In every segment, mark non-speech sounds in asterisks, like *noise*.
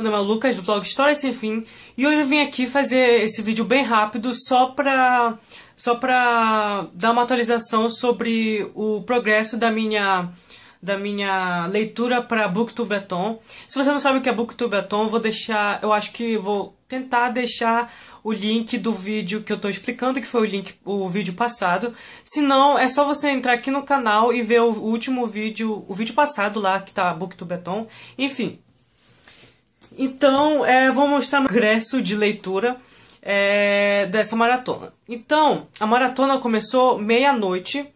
Meu nome é Lucas do blog História Sem Fim e hoje eu vim aqui fazer esse vídeo bem rápido só pra, só pra dar uma atualização sobre o progresso da minha, da minha leitura para Booktubeton. Se você não sabe o que é Booktubeton, vou deixar, eu acho que vou tentar deixar o link do vídeo que eu estou explicando, que foi o link o vídeo passado. Se não, é só você entrar aqui no canal e ver o último vídeo, o vídeo passado lá que tá Booktubeton. Enfim, então, é, vou mostrar o progresso de leitura é, dessa maratona. Então, a maratona começou meia-noite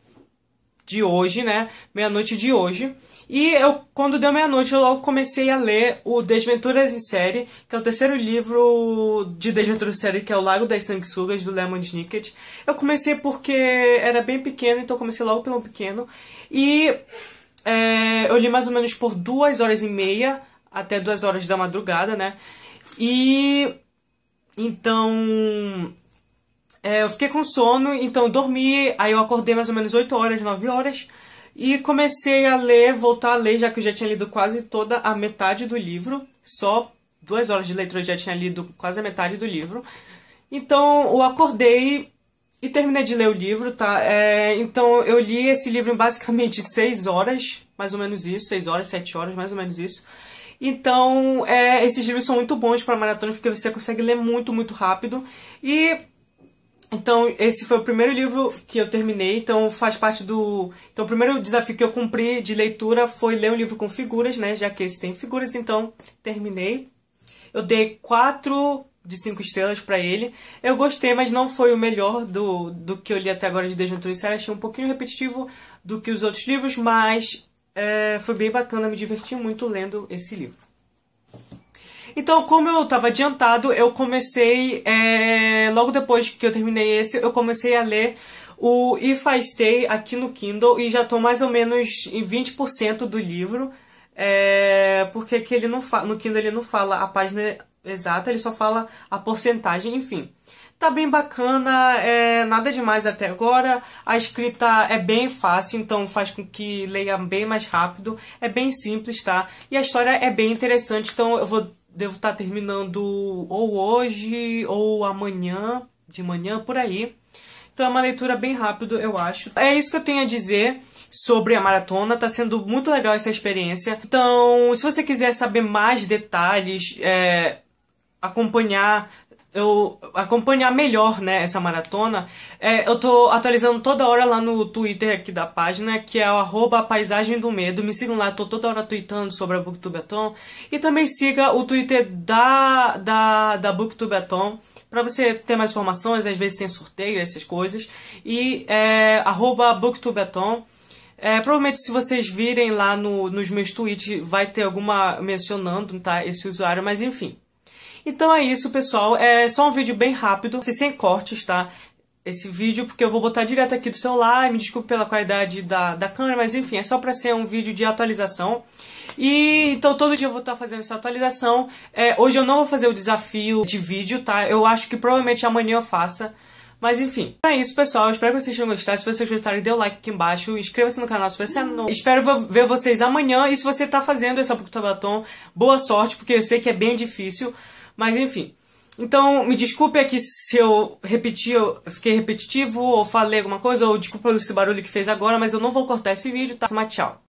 de hoje, né? Meia-noite de hoje. E eu, quando deu meia-noite, eu logo comecei a ler o Desventuras em Série, que é o terceiro livro de Desventuras em Série, que é o Lago das Sanguessugas, do Lemon Snicket. Eu comecei porque era bem pequeno, então comecei logo pelo pequeno. E é, eu li mais ou menos por duas horas e meia até duas horas da madrugada, né? E então é, eu fiquei com sono, então dormi, aí eu acordei mais ou menos 8 horas, 9 horas e comecei a ler, voltar a ler, já que eu já tinha lido quase toda a metade do livro, só duas horas de leitura eu já tinha lido quase a metade do livro. Então eu acordei e terminei de ler o livro, tá? É, então eu li esse livro em basicamente *laughs* 6 horas, mais ou menos isso, 6 horas, 7 horas, mais ou menos isso. Então, é, esses livros são muito bons para maratonas porque você consegue ler muito, muito rápido. E então, esse foi o primeiro livro que eu terminei, então faz parte do... Então, o primeiro desafio que eu cumpri de leitura foi ler um livro com figuras, né? Já que esse tem figuras, então terminei. Eu dei quatro de cinco estrelas para ele. Eu gostei, mas não foi o melhor do, do que eu li até agora de Desventura Série. Achei um pouquinho repetitivo do que os outros livros, mas é, foi bem bacana, me diverti muito lendo esse livro. Então, como eu estava adiantado, eu comecei, é, logo depois que eu terminei esse, eu comecei a ler o If I Stay aqui no Kindle e já estou mais ou menos em 20% do livro, é, porque aqui ele não no Kindle ele não fala a página exata, ele só fala a porcentagem, enfim. Tá bem bacana, é nada demais até agora. A escrita é bem fácil, então faz com que leia bem mais rápido. É bem simples, tá? E a história é bem interessante, então eu vou devo estar tá terminando ou hoje ou amanhã, de manhã por aí. Então é uma leitura bem rápido, eu acho. É isso que eu tenho a dizer sobre a maratona. Tá sendo muito legal essa experiência. Então, se você quiser saber mais detalhes, é, acompanhar eu acompanhar melhor né, essa maratona, é, eu tô atualizando toda hora lá no Twitter aqui da página, que é o paisagem do medo. Me sigam lá, tô toda hora tweetando sobre a Booktubeton. E também siga o Twitter da, da, da Booktubeton para você ter mais informações, às vezes tem sorteio, essas coisas. E é, Booktubeton. É, provavelmente se vocês virem lá no, nos meus tweets vai ter alguma mencionando tá, esse usuário, mas enfim. Então é isso, pessoal. É só um vídeo bem rápido, sem cortes, tá? Esse vídeo, porque eu vou botar direto aqui do celular. Me desculpe pela qualidade da, da câmera, mas enfim, é só pra ser um vídeo de atualização. E então todo dia eu vou estar fazendo essa atualização. É, hoje eu não vou fazer o desafio de vídeo, tá? Eu acho que provavelmente amanhã eu faça. Mas enfim, é isso pessoal, espero que vocês tenham gostado. Se vocês gostarem, dê o like aqui embaixo, inscreva-se no canal se você não. Espero ver vocês amanhã. E se você está fazendo essa Batom, boa sorte, porque eu sei que é bem difícil. Mas enfim. Então, me desculpe aqui se eu repeti, eu fiquei repetitivo, ou falei alguma coisa, ou desculpa esse barulho que fez agora, mas eu não vou cortar esse vídeo, tá? Mas tchau.